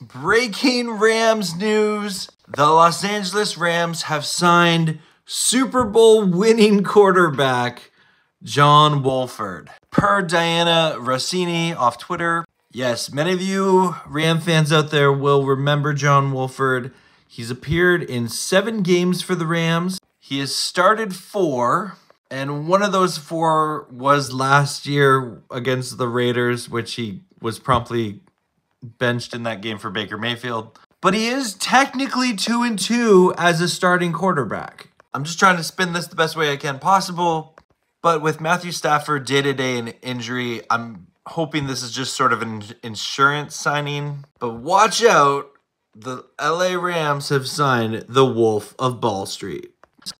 Breaking Rams news. The Los Angeles Rams have signed Super Bowl winning quarterback John Wolford. Per Dianna Russini off Twitter. Yes, many of you Ram fans out there will remember John Wolford. He's appeared in seven games for the Rams. He has started four, and one of those four was last year against the Raiders, which he was promptly benched in that game for Baker Mayfield. But he is technically two and two as a starting quarterback. I'm just trying to spin this the best way I can possible. But with Matthew Stafford day to day and injury, I'm hoping this is just sort of an insurance signing. But watch out, the LA Rams have signed the Wolf of Ball Street.